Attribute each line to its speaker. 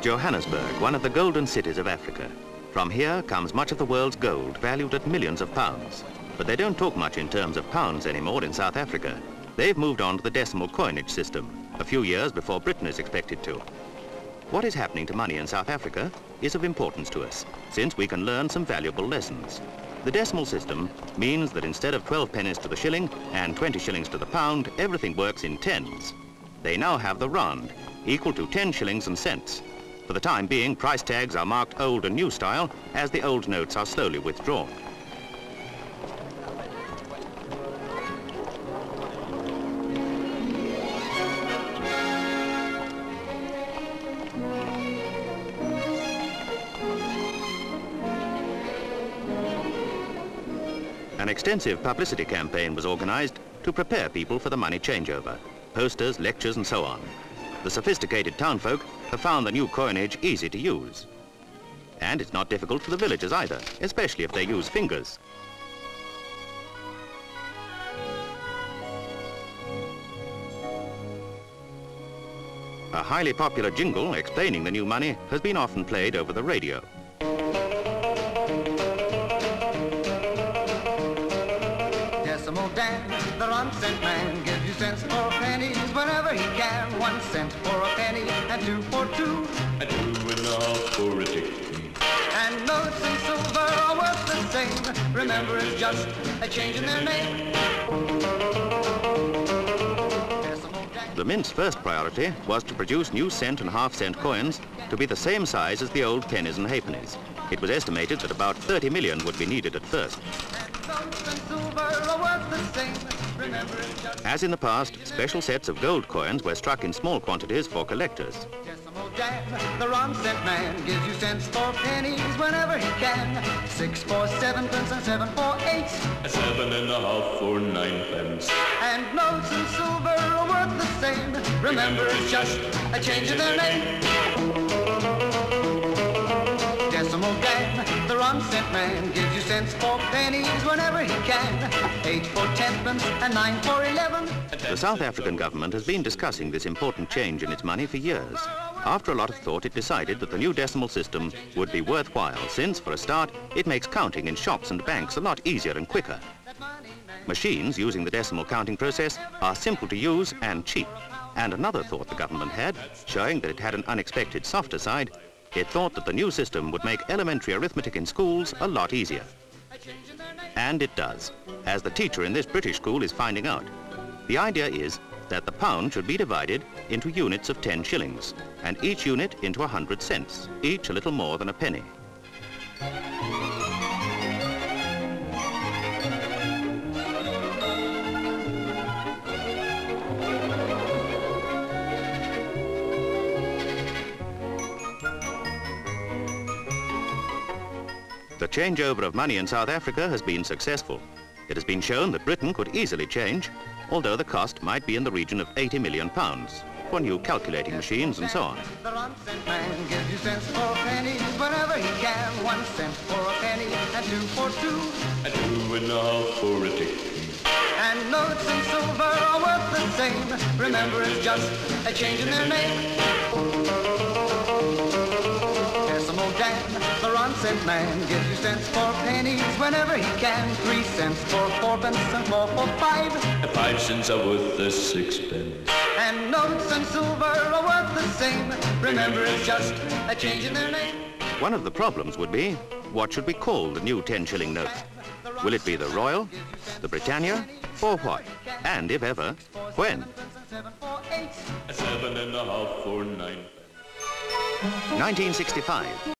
Speaker 1: Johannesburg, one of the golden cities of Africa. From here comes much of the world's gold, valued at millions of pounds. But they don't talk much in terms of pounds anymore in South Africa. They've moved on to the decimal coinage system, a few years before Britain is expected to. What is happening to money in South Africa is of importance to us, since we can learn some valuable lessons. The decimal system means that instead of 12 pennies to the shilling and 20 shillings to the pound, everything works in tens. They now have the rand, equal to 10 shillings and cents. For the time being, price tags are marked old and new style, as the old notes are slowly withdrawn. An extensive publicity campaign was organized to prepare people for the money changeover. Posters, lectures and so on. The sophisticated townfolk have found the new coinage easy to use. And it's not difficult for the villagers either, especially if they use fingers. A highly popular jingle explaining the new money has been often played over the radio.
Speaker 2: Decimal Dan, the Rand cent man, cents for pennies whenever he can. One cent for a penny and two for two.
Speaker 3: And two and a half for a tickey.
Speaker 2: And notes and silver are worth the same. Remember, it's just a change in their name.
Speaker 1: The Mint's first priority was to produce new cent and half cent coins to be the same size as the old pennies and halfpennies. It was estimated that about 30 million would be needed at first.
Speaker 2: Notes and silver are worth the same. Remember, it's just
Speaker 1: As in the past, special sets of gold coins were struck in small quantities for collectors.
Speaker 2: Decimal Dan, the Rand cent man, gives you cents for pennies whenever he can. Six for seven pence and seven for eight.
Speaker 3: A seven and a half for nine pence.
Speaker 2: And notes and silver are worth the same. Remember, it's just a change in their name. Decimal Dan, the Rand cent man, gives you cents for pennies whenever he can. Eight for tenpence and nine for eleven.
Speaker 1: The South African government has been discussing this important change in its money for years. After a lot of thought, it decided that the new decimal system would be worthwhile since, for a start, it makes counting in shops and banks a lot easier and quicker. Machines using the decimal counting process are simple to use and cheap. And another thought the government had, showing that it had an unexpected softer side, it thought that the new system would make elementary arithmetic in schools a lot easier. And it does, as the teacher in this British school is finding out. The idea is that the pound should be divided into units of 10 shillings, and each unit into 100 cents, each a little more than a penny. The changeover of money in South Africa has been successful. It has been shown that Britain could easily change, although the cost might be in the region of 80 million pounds for new calculating machines and so on.
Speaker 2: The Rand cent man gives you cents for pennies whenever he can. One cent for a penny and two for two.
Speaker 3: And two and a half for a tickey.
Speaker 2: And notes and silver are worth the same. Remember, it's just a change in their name. The man, gives you cents for pennies whenever he can. Three cents for fourpence and four for five.
Speaker 3: And five cents are worth a sixpence.
Speaker 2: And notes and silver are worth the same. Remember, it's just a change in their name.
Speaker 1: One of the problems would be, what should we call the new 10 shilling note? Will it be the Royal, the Britannia, or what? And if ever, when?
Speaker 2: Seven for eight.
Speaker 3: A seven and a half for nine
Speaker 1: 1965.